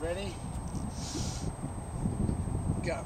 Ready? Go.